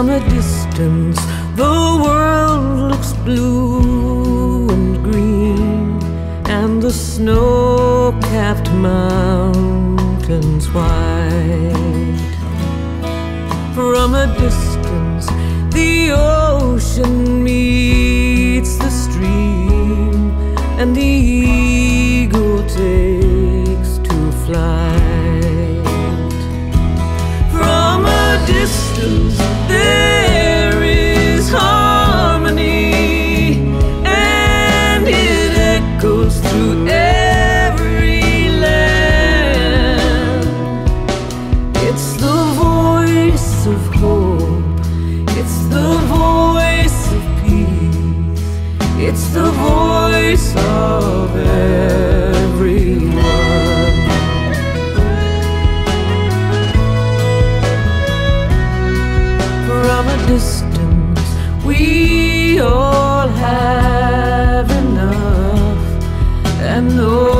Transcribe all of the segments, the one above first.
From a distance, the world looks blue and green, and the snow capped mountains white. From a distance, the ocean meets the stream, and the it's the voice of everyone. From a distance, we all have enough, and no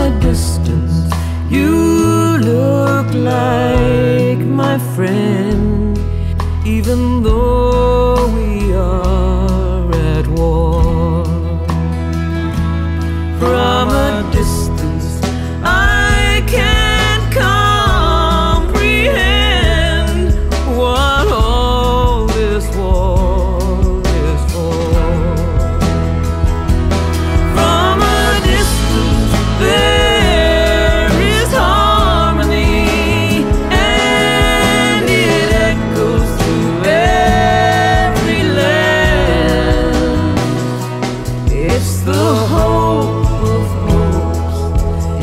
A distance, you look like my friend, even though It's the hope of hopes,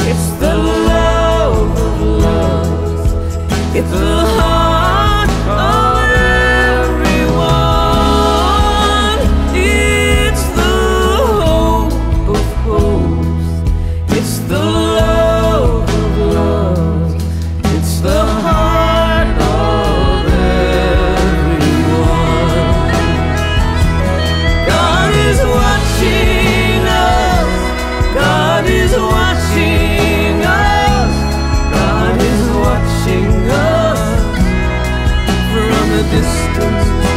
it's the love of loves, it's the heart of everyone. It's the hope of hopes, it's the love watching us from a distance.